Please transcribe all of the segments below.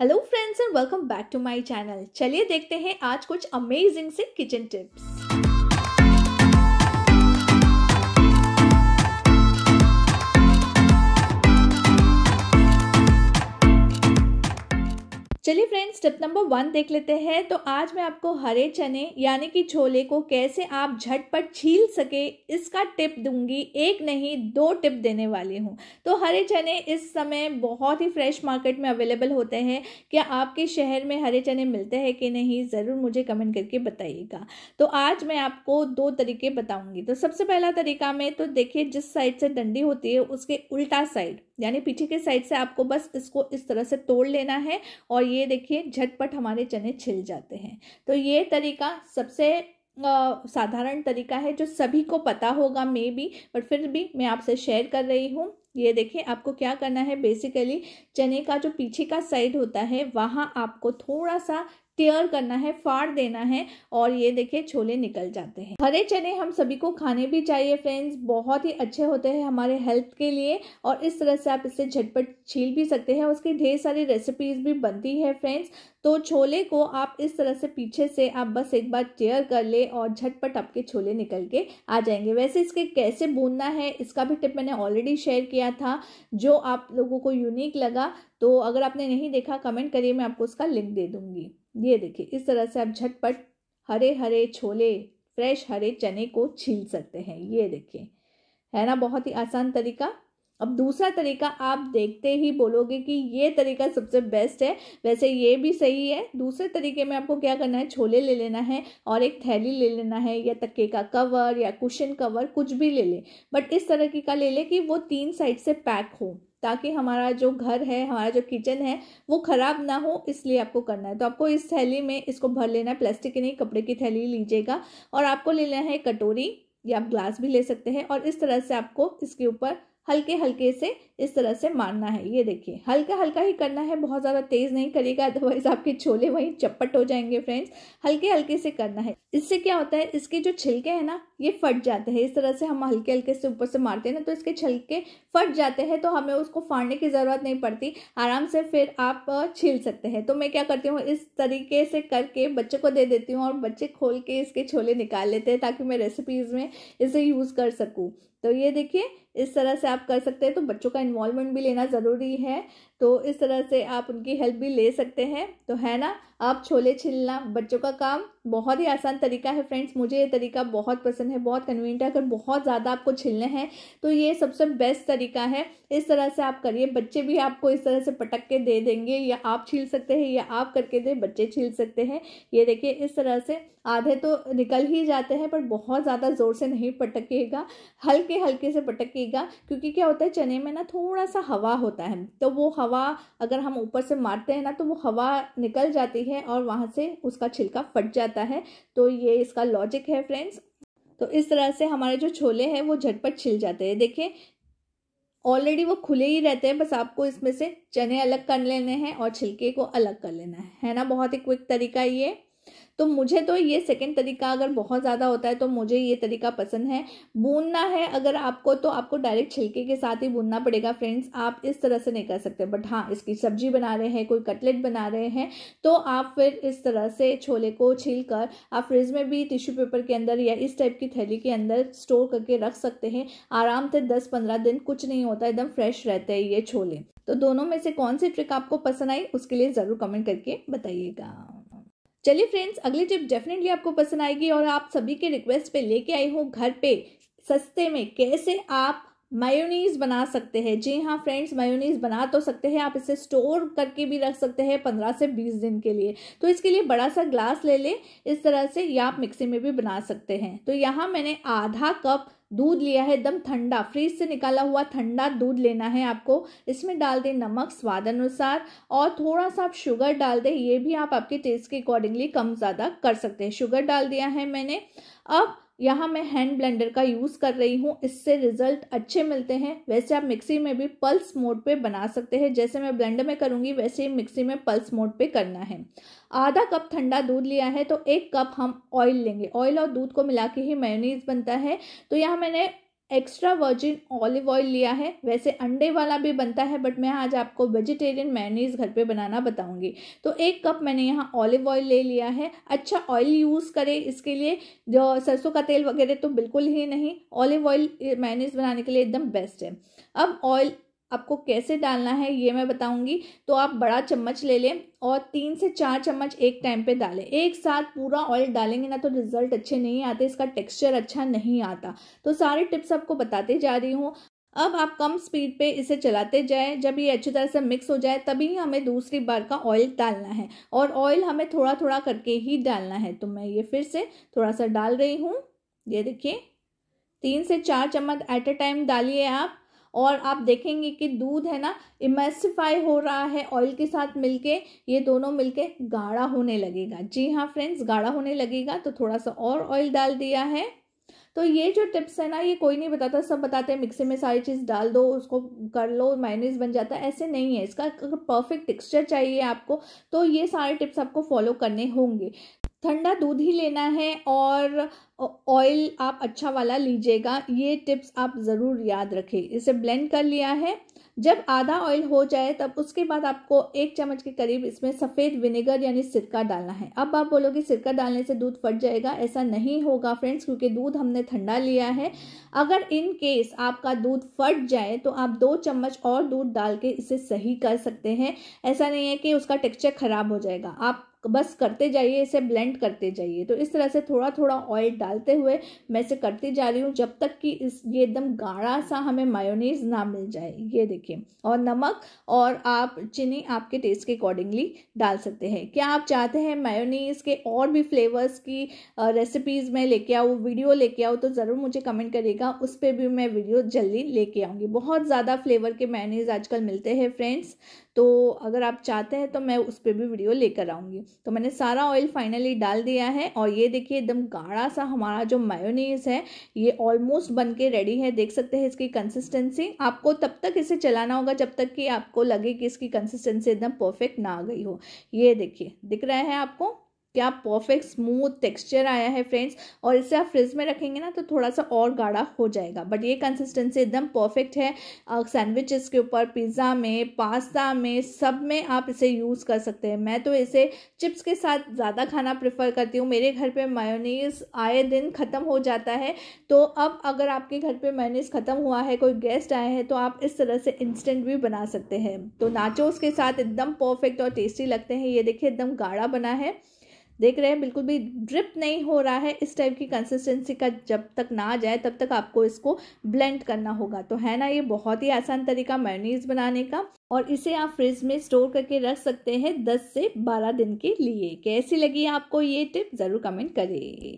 Hello friends and welcome back to my channel चलिए देखते हैं आज कुछ अमेजिंग से किचन टिप्स चलिए फ्रेंड्स टिप नंबर वन देख लेते हैं। तो आज मैं आपको हरे चने, यानी कि छोले को कैसे आप झटपट छील सके, इसका टिप दूँगी। एक नहीं, दो टिप देने वाली हूँ। तो हरे चने इस समय बहुत ही फ्रेश मार्केट में अवेलेबल होते हैं। क्या आपके शहर में हरे चने मिलते हैं कि नहीं, ज़रूर मुझे कमेंट करके बताइएगा। तो आज मैं आपको दो तरीके बताऊँगी। तो सबसे पहला तरीका में तो देखिए, जिस साइड से डंडी होती है, उसके उल्टा साइड यानी पीछे के साइड से आपको बस इसको इस तरह से तोड़ लेना है और ये देखिए, झटपट हमारे चने छिल जाते हैं। तो ये तरीका सबसे साधारण तरीका है, जो सभी को पता होगा मे भी बट फिर भी मैं आपसे शेयर कर रही हूँ। ये देखिए, आपको क्या करना है, बेसिकली चने का जो पीछे का साइड होता है, वहाँ आपको थोड़ा सा टेयर करना है, फाड़ देना है और ये देखिए छोले निकल जाते हैं। हरे चने हम सभी को खाने भी चाहिए फ्रेंड्स बहुत ही अच्छे होते हैं हमारे हेल्थ के लिए और इस तरह से आप इसे झटपट छील भी सकते हैं, उसकी ढेर सारी रेसिपीज़ भी बनती है फ्रेंड्स तो छोले को आप इस तरह से पीछे से आप बस एक बार टेयर कर ले और झटपट आपके छोले निकल के आ जाएँगे। वैसे इसके कैसे भूनना है, इसका भी टिप मैंने ऑलरेडी शेयर किया था, जो आप लोगों को यूनिक लगा तो अगर आपने नहीं देखा कमेंट करिए, मैं आपको उसका लिंक दे दूँगी। ये देखिए, इस तरह से आप झटपट हरे हरे छोले, फ्रेश हरे चने को छील सकते हैं। ये देखिए, है ना? बहुत ही आसान तरीका। अब दूसरा तरीका, आप देखते ही बोलोगे कि ये तरीका सबसे बेस्ट है। वैसे ये भी सही है। दूसरे तरीके में आपको क्या करना है? छोले ले लेना है और एक थैली ले लेना है या तक्के का कवर या कुशन कवर कुछ भी ले ले। बट इस तरह की का ले ले कि वो तीन साइड से पैक हो। ताकि हमारा जो घर है, हमारा जो किचन है, वो ख़राब ना हो, इसलिए आपको करना है। तो आपको इस थैली में इसको भर लेना है, प्लास्टिक की नहीं, कपड़े की थैली लीजिएगा। और आपको लेना है कटोरी, या आप ग्लास भी ले सकते हैं। और इस तरह से आपको इसके ऊपर हल्के हल्के से इस तरह से मारना है। ये देखिए हल्का हल्का ही करना है, बहुत ज़्यादा तेज़ नहीं करेगा अदरवाइज़ आपके छोले वहीं चपट हो जाएँगे फ्रेंड्स हल्के हल्के से करना है। इससे क्या होता है, इसके जो छिलके हैं ना, ये फट जाते हैं। इस तरह से हम हल्के हल्के से ऊपर से मारते हैं ना तो इसके छिलके फट जाते हैं तो हमें उसको फाड़ने की ज़रूरत नहीं पड़ती। आराम से फिर आप छील सकते हैं। तो मैं क्या करती हूँ, इस तरीके से करके बच्चे को दे देती हूँ और बच्चे खोल के इसके छोले निकाल लेते हैं, ताकि मैं रेसिपीज़ में इसे यूज़ कर सकूँ। तो ये देखिए इस तरह से आप कर सकते हैं तो बच्चों का इन्वॉल्वमेंट भी लेना ज़रूरी है। तो इस तरह से आप उनकी हेल्प भी ले सकते हैं। तो है ना? आप छोले छिलना, बच्चों का काम, बहुत ही आसान तरीका है फ्रेंड्स मुझे ये तरीका बहुत पसंद है, बहुत कन्वीनियंट है। अगर बहुत ज़्यादा आपको छिलने हैं तो ये सबसे बेस्ट तरीका है। इस तरह से आप करिए, बच्चे भी आपको इस तरह से पटक के दे देंगे, या आप छील सकते हैं, या आप करके दे, बच्चे छील सकते हैं। ये देखिए, इस तरह से आधे तो निकल ही जाते हैं, पर बहुत ज़्यादा ज़ोर से नहीं पटकेगा हल्के हल्के से पटकेगा, क्योंकि क्या होता है, चने में ना थोड़ा सा हवा होता है तो वो हवा अगर हम ऊपर से मारते हैं ना तो वो हवा निकल जाती है और वहाँ से उसका छिलका फट जाता है। तो ये इसका लॉजिक है फ्रेंड्स तो इस तरह से हमारे जो छोले हैं, वो झटपट छिल जाते हैं। देखिए ऑलरेडी वो खुले ही रहते हैं, बस आपको इसमें से चने अलग कर लेने हैं और छिलके को अलग कर लेना है। है ना? बहुत ही क्विक तरीका ये। तो मुझे तो ये सेकेंड तरीका अगर बहुत ज़्यादा होता है तो मुझे ये तरीका पसंद है। भूनना है अगर आपको तो आपको डायरेक्ट छिलके के साथ ही भूनना पड़ेगा फ्रेंड्स आप इस तरह से नहीं कर सकते बट हाँ इसकी सब्ज़ी बना रहे हैं, कोई कटलेट बना रहे हैं तो आप फिर इस तरह से छोले को छील कर आप फ्रिज में भी टिश्यू पेपर के अंदर या इस टाइप की थैली के अंदर स्टोर करके रख सकते हैं। आराम से दस पंद्रह दिन कुछ नहीं होता, एकदम फ्रेश रहते हैं ये छोले। तो दोनों में से कौन सी ट्रिक आपको पसंद आई, उसके लिए ज़रूर कमेंट करके बताइएगा। चलिए फ्रेंड्स अगली टिप डेफिनेटली आपको पसंद आएगी और आप सभी के रिक्वेस्ट पे लेके आई हूँ घर पे सस्ते में। कैसे आप मायोनीज बना सकते हैं। जी हाँ फ्रेंड्स मायोनीज बना तो सकते हैं। आप इसे स्टोर करके भी रख सकते हैं पंद्रह से बीस दिन के लिए। तो इसके लिए बड़ा सा ग्लास ले लें। इस तरह से या आप मिक्सी में भी बना सकते हैं। तो यहाँ मैंने आधा कप दूध लिया है, एकदम ठंडा। फ्रिज से निकाला हुआ ठंडा दूध लेना है आपको। इसमें डाल दें नमक स्वाद अनुसार और थोड़ा सा आप शुगर डाल दें। ये भी आप आपके टेस्ट के अकॉर्डिंगली कम ज़्यादा कर सकते हैं। शुगर डाल दिया है मैंने। अब यहाँ मैं हैंड ब्लेंडर का यूज़ कर रही हूँ। इससे रिज़ल्ट अच्छे मिलते हैं। वैसे आप मिक्सी में भी पल्स मोड पे बना सकते हैं। जैसे मैं ब्लेंडर में करूँगी, वैसे ही मिक्सी में पल्स मोड पे करना है। आधा कप ठंडा दूध लिया है तो एक कप हम ऑयल लेंगे। ऑयल और दूध को मिला के ही मेयोनीज बनता है। तो यहाँ मैंने एक्स्ट्रा वर्जिन ऑलिव ऑयल लिया है। वैसे अंडे वाला भी बनता है बट मैं आज आपको वेजिटेरियन मैनीज घर पे बनाना बताऊँगी। तो एक कप मैंने यहाँ ऑलिव ऑयल ले लिया है। अच्छा ऑयल यूज़ करें इसके लिए। जो सरसों का तेल वगैरह तो बिल्कुल ही नहीं ऑलिव ऑयल मैनीज बनाने के लिए एकदम बेस्ट है। अब ऑयल आपको कैसे डालना है ये मैं बताऊँगी। तो आप बड़ा चम्मच ले लें और तीन से चार चम्मच एक टाइम पे डालें। एक साथ पूरा ऑयल डालेंगे ना तो रिज़ल्ट अच्छे नहीं आते, इसका टेक्सचर अच्छा नहीं आता। तो सारे टिप्स आपको बताते जा रही हूँ। अब आप कम स्पीड पे इसे चलाते जाएँ। जब ये अच्छी तरह से मिक्स हो जाए, तभी हमें दूसरी बार का ऑयल डालना है। और ऑयल हमें थोड़ा थोड़ा करके ही डालना है। तो मैं ये फिर से थोड़ा सा डाल रही हूँ। ये देखिए, तीन से चार चम्मच एट अ टाइम डालिए आप। और आप देखेंगे कि दूध है ना इमेसिफाई हो रहा है ऑयल के साथ मिलके, ये दोनों मिलके गाढ़ा होने लगेगा। जी हाँ फ्रेंड्स गाढ़ा होने लगेगा तो थोड़ा सा और ऑयल डाल दिया है। तो ये जो टिप्स है ना, ये कोई नहीं बताता, सब बताते हैं मिक्सी में सारी चीज़ डाल दो, उसको कर लो माइनीज बन जाता है, ऐसे नहीं है, इसका परफेक्ट टेक्सचर चाहिए आपको तो ये सारे टिप्स आपको फॉलो करने होंगे। ठंडा दूध ही लेना है और ऑयल आप अच्छा वाला लीजिएगा। ये टिप्स आप ज़रूर याद रखें। इसे ब्लेंड कर लिया है। जब आधा ऑयल हो जाए, तब उसके बाद आपको एक चम्मच के करीब इसमें सफ़ेद विनेगर यानी सिरका डालना है। अब आप बोलोगे, सिरका डालने से दूध फट जाएगा? ऐसा नहीं होगा फ्रेंड्स क्योंकि दूध हमने ठंडा लिया है। अगर इन केस आपका दूध फट जाए तो आप दो चम्मच और दूध डाल के इसे सही कर सकते हैं। ऐसा नहीं है कि उसका टेक्सचर ख़राब हो जाएगा। आप बस करते जाइए, इसे ब्लेंड करते जाइए। तो इस तरह से थोड़ा थोड़ा ऑयल डालते हुए मैं इसे करती जा रही हूँ, जब तक कि इस, ये एकदम गाढ़ा सा हमें मायोनीज ना मिल जाए। ये देखिए, और नमक और आप चीनी आपके टेस्ट के अकॉर्डिंगली डाल सकते हैं। क्या आप चाहते हैं मायोनीज के और भी फ्लेवर्स की रेसिपीज़ में लेके आऊँ वीडियो लेके आऊँ तो ज़रूर मुझे कमेंट करिएगा। उस पर भी मैं वीडियो जल्दी लेके आऊँगी। बहुत ज़्यादा फ्लेवर के मायोनीज आजकल मिलते हैं फ्रेंड्स तो अगर आप चाहते हैं तो मैं उस पर भी वीडियो लेकर आऊँगी। तो मैंने सारा ऑयल फाइनली डाल दिया है और ये देखिए एकदम गाढ़ा सा हमारा जो मायोनीज है, ये ऑलमोस्ट बन के रेडी है। देख सकते हैं इसकी कंसिस्टेंसी आपको तब तक इसे चलाना होगा जब तक कि आपको लगे कि इसकी कंसिस्टेंसी एकदम परफेक्ट ना आ गई हो। ये देखिए, दिख रहा है आपको? क्या परफेक्ट स्मूथ टेक्सचर आया है फ्रेंड्स और इसे आप फ्रिज में रखेंगे ना तो थोड़ा सा और गाढ़ा हो जाएगा। बट ये कंसिस्टेंसी एकदम परफेक्ट है। सैंडविचेस के ऊपर पिज़्ज़ा में पास्ता में, सब में आप इसे यूज़ कर सकते हैं। मैं तो इसे चिप्स के साथ ज़्यादा खाना प्रेफर करती हूँ। मेरे घर पे मायोनीज आए दिन ख़त्म हो जाता है। तो अब अगर आपके घर पे मायोनीज ख़त्म हुआ है, कोई गेस्ट आए हैं तो आप इस तरह से इंस्टेंट भी बना सकते हैं। तो नाचोस के साथ एकदम परफेक्ट और टेस्टी लगते हैं। ये देखिए, एकदम गाढ़ा बना है। देख रहे हैं, बिल्कुल भी ड्रिप नहीं हो रहा है इस टाइप की कंसिस्टेंसी का जब तक ना आ जाए, तब तक आपको इसको ब्लेंड करना होगा। तो है ना, ये बहुत ही आसान तरीका मैनीज बनाने का और इसे आप फ्रिज में स्टोर करके रख सकते हैं 10 से 12 दिन के लिए। कैसी लगी आपको ये टिप ज़रूर कमेंट करिए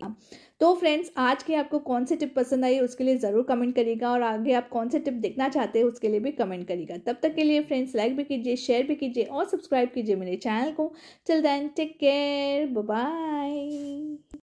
तो फ्रेंड्स, आज की आपको कौन से टिप पसंद आई उसके लिए ज़रूर कमेंट करिएगा और आगे आप कौन से टिप देखना चाहते हैं उसके लिए भी कमेंट करिएगा। तब तक के लिए फ्रेंड्स लाइक भी कीजिए शेयर भी कीजिए और सब्सक्राइब कीजिए मेरे चैनल को। चल दैन टेक केयर बाय